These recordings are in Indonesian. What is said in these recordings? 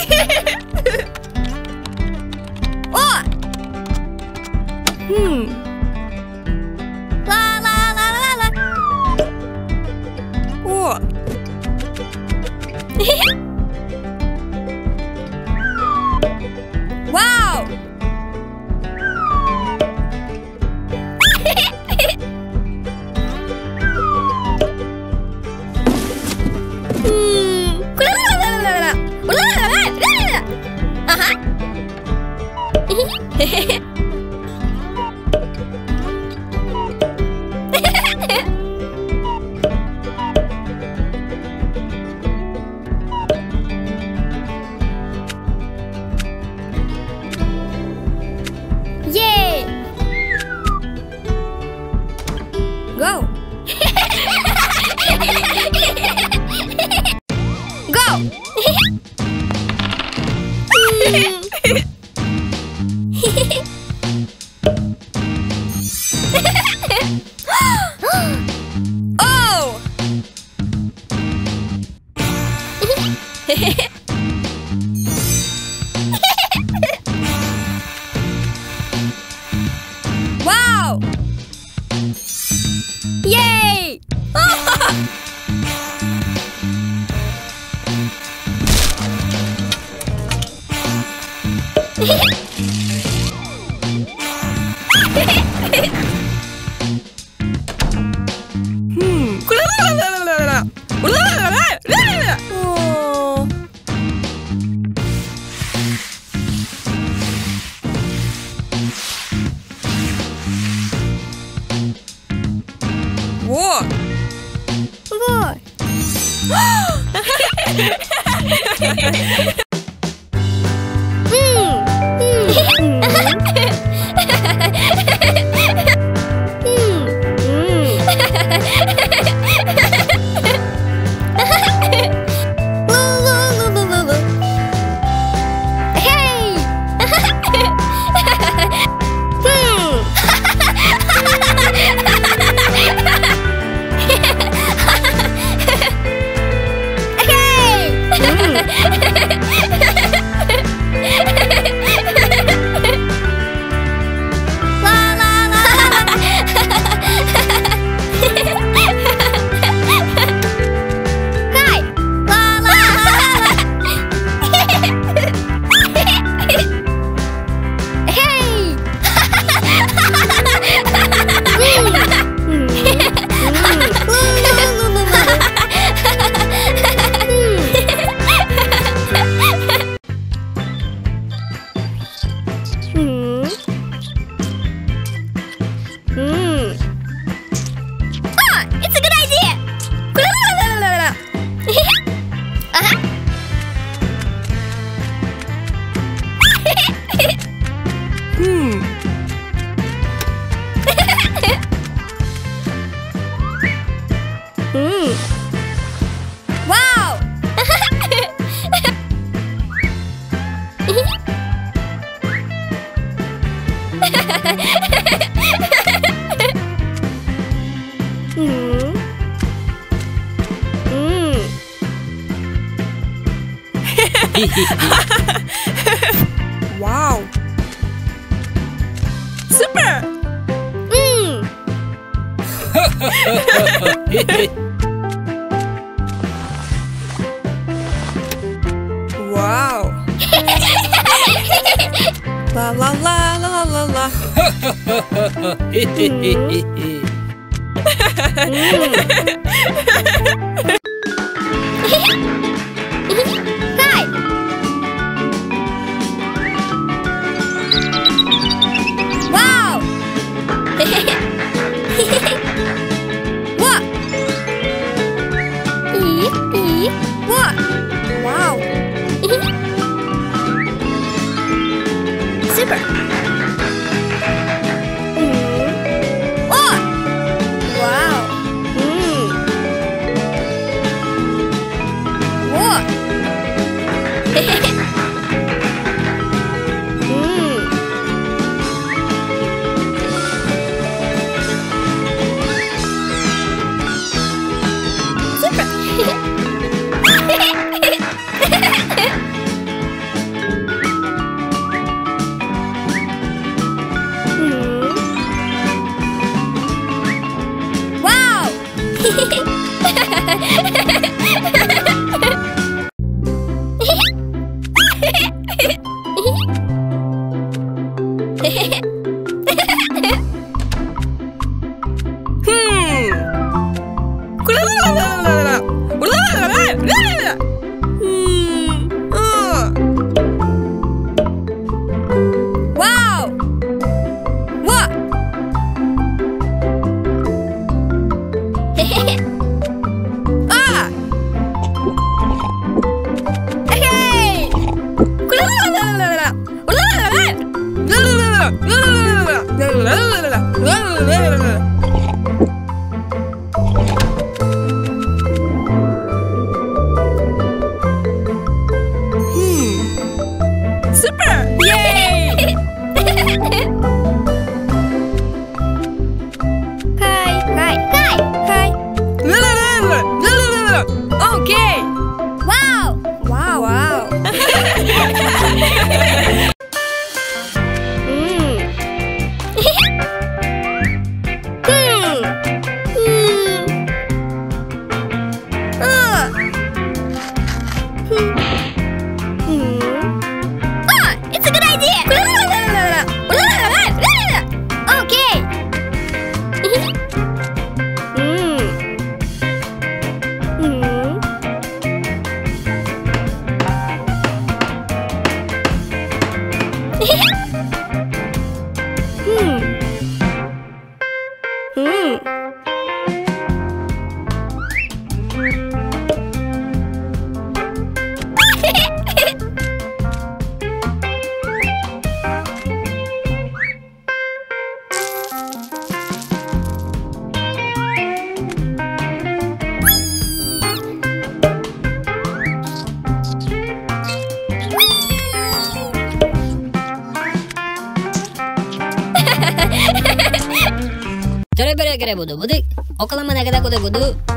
Hmm. Ah! wow. Super. Mm. wow. la la la la la la. mm. mm. Hehehe Hehehe boleh bodoh bodoh. Oke lama naik aku tuh bodoh.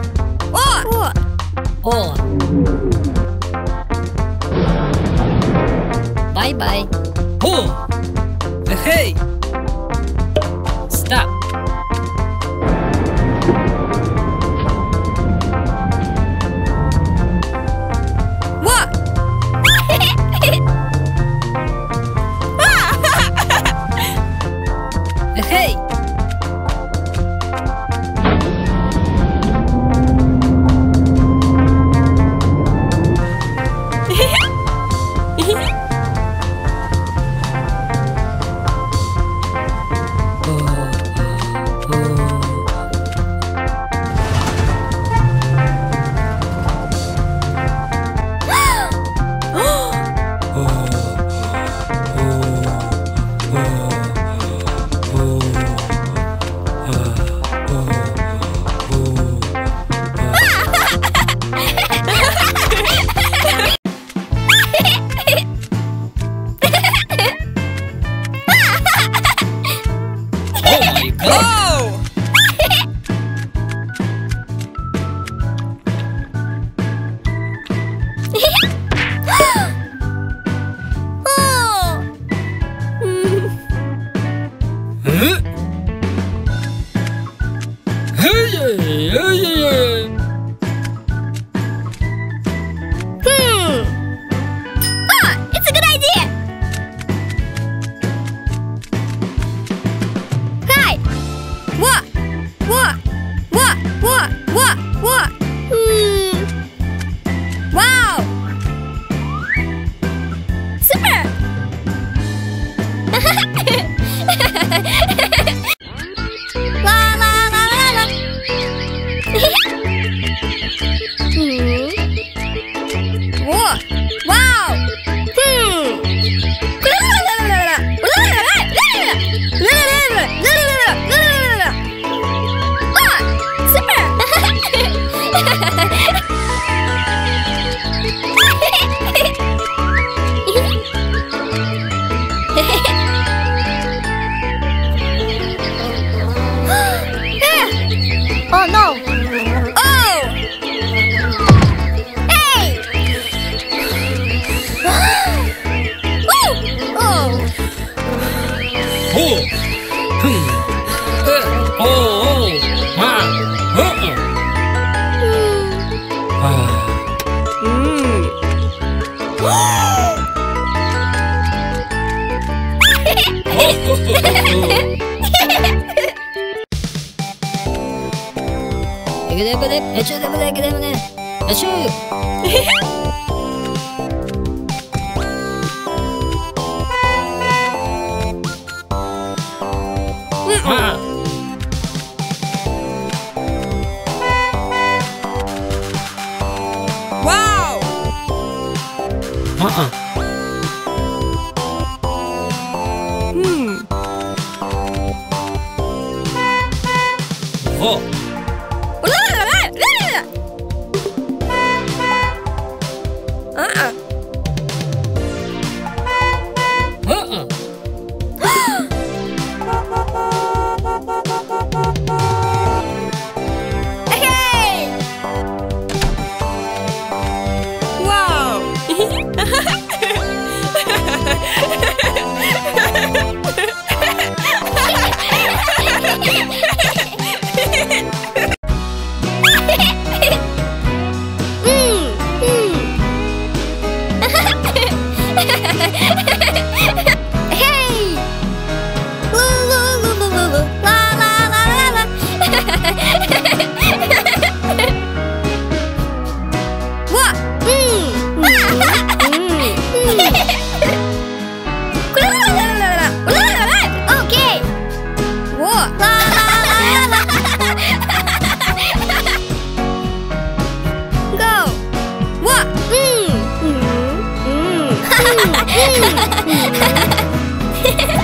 No. えちゅうでもねけでもね。えちゅううんうん。わお、うんうん。哈哈哈哈哈！哈哈。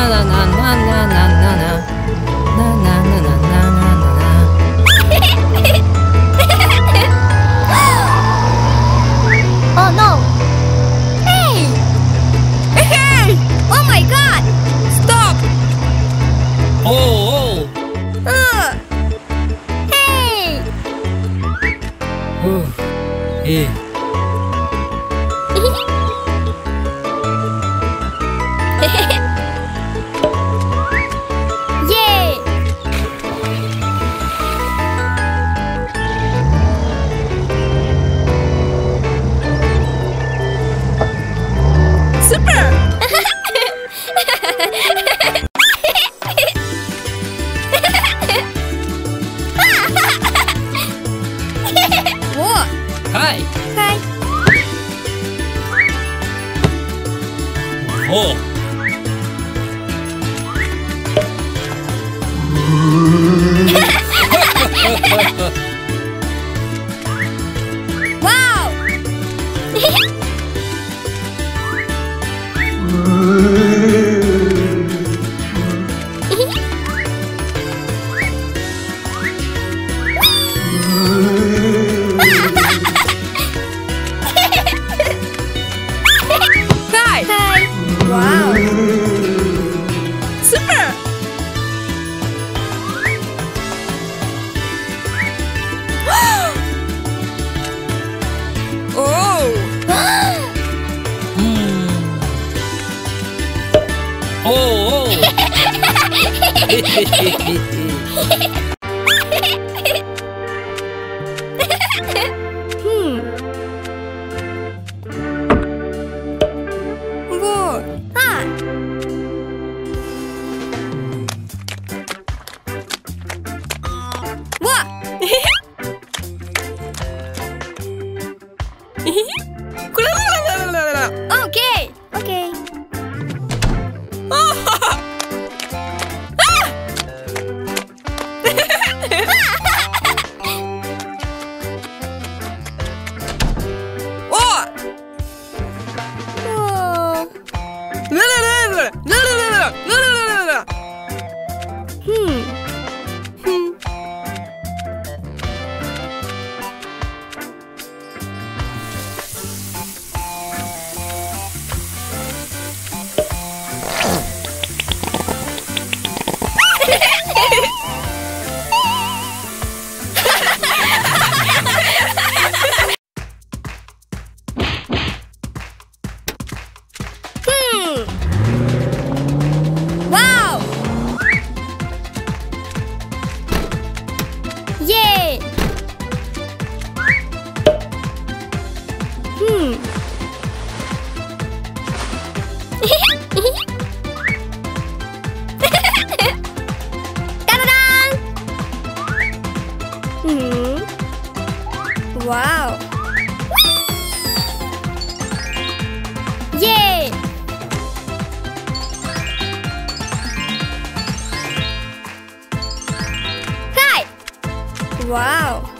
la la la Wow!